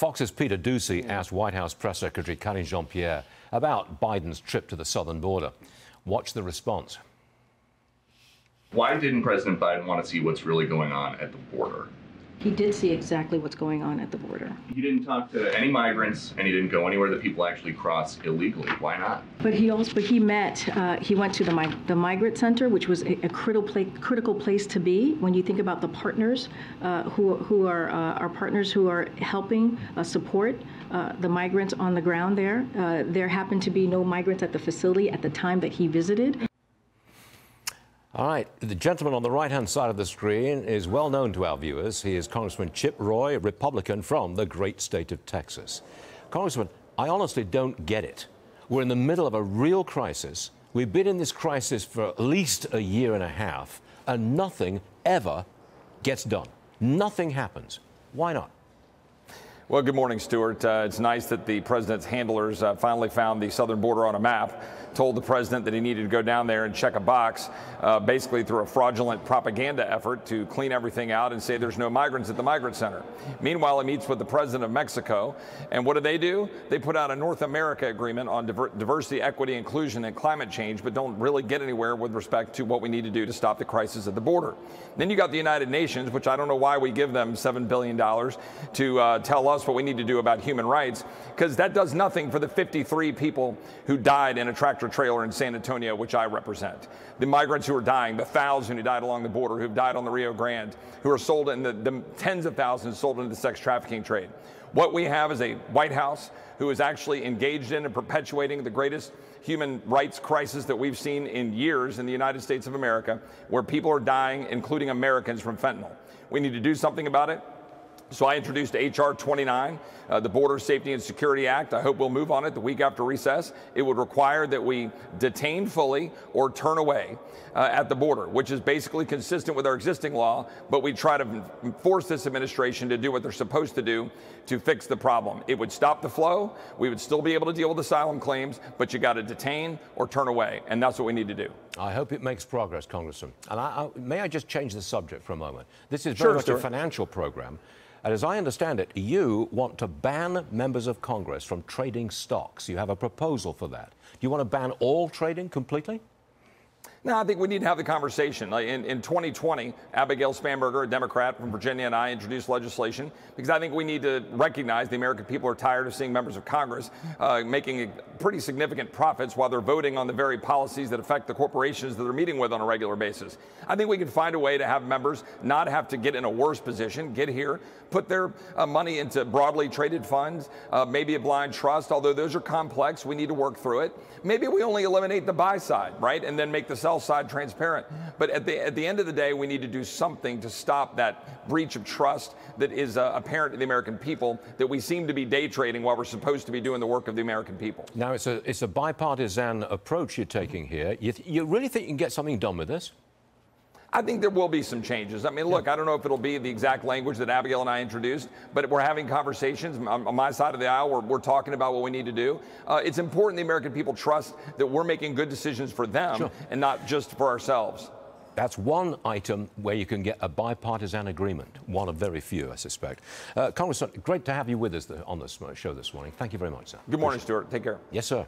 Fox's Peter Doocy asked White House Press Secretary Karine Jean-Pierre about Biden's trip to the southern border. Watch the response. Why didn't President Biden want to see what's really going on at the border? He did see exactly what's going on at the border. He didn't talk to any migrants, and he didn't go anywhere that people actually cross illegally. Why not? But he also, but he met, uh, he went to the, mig- the migrant center, which was a, a critical, pla- critical place to be when you think about the partners uh, who, who are uh, our partners who are helping uh, support uh, the migrants on the ground there. Uh, there happened to be no migrants at the facility at the time that he visited. All right, the gentleman on the right hand side of the screen is well known to our viewers. He is Congressman Chip Roy, Republican from the great state of Texas. Congressman, I honestly don't get it. We're in the middle of a real crisis. We've been in this crisis for at least a year and a half, and nothing ever gets done. Nothing happens. Why not? Well, good morning, Stuart. Uh, it's nice that the president's handlers uh, finally found the southern border on a map, told the president that he needed to go down there and check a box, uh, basically through a fraudulent propaganda effort to clean everything out and say there's no migrants at the migrant center. Meanwhile, he meets with the president of Mexico, and what do they do? They put out a North America agreement on diver diversity, equity, inclusion, and climate change, but don't really get anywhere with respect to what we need to do to stop the crisis at the border. Then you got the United Nations, which I don't know why we give them $7 billion to uh, tell us what we need to do about human rights, because that does nothing for the 53 people who died in a tractor trailer in San Antonio, which I represent. The migrants who are dying, the thousand who died along the border, who've died on the Rio Grande, who are sold in the, the tens of thousands sold into the sex trafficking trade. What we have is a White House who is actually engaged in and perpetuating the greatest human rights crisis that we've seen in years in the United States of America, where people are dying, including Americans, from fentanyl. We need to do something about it. So I introduced H.R. 29, uh, the Border Safety and Security Act. I hope we'll move on it the week after recess. It would require that we detain fully or turn away uh, at the border, which is basically consistent with our existing law, but we try to force this administration to do what they're supposed to do to fix the problem. It would stop the flow. We would still be able to deal with asylum claims, but you got to detain or turn away, and that's what we need to do. I hope it makes progress, Congressman. And I, I, may I just change the subject for a moment? This is very Sure, much Stuart. a financial program. And as I understand it, you want to ban members of Congress from trading stocks. You have a proposal for that. Do you want to ban all trading completely? No, I think we need to have the conversation. In, in 2020, Abigail Spanberger, a Democrat from Virginia, and I introduced legislation because I think we need to recognize the American people are tired of seeing members of Congress uh, making pretty significant profits while they're voting on the very policies that affect the corporations that they're meeting with on a regular basis. I think we can find a way to have members not have to get in a worse position, get here, put their uh, money into broadly traded funds, uh, maybe a blind trust, although those are complex. We need to work through it. Maybe we only eliminate the buy side, right? And then make the sell side transparent. But at the, at the end of the day, we need to do something to stop that breach of trust that is uh, apparent to the American people that we seem to be day trading while we're supposed to be doing the work of the American people. Now, it's a, it's a bipartisan approach you're taking here. You, you really think you can get something done with this? I think there will be some changes. I mean, look, I don't know if it'll be the exact language that Abigail and I introduced, but we're having conversations on, on my side of the aisle. We're, we're talking about what we need to do. Uh, it's important the American people trust that we're making good decisions for them Sure. and not just for ourselves. That's one item where you can get a bipartisan agreement, one of very few, I suspect. Uh, Congressman, great to have you with us on this show this morning. Thank you very much, sir. Good morning, Stuart. Take care. Yes, sir.